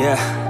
Yeah.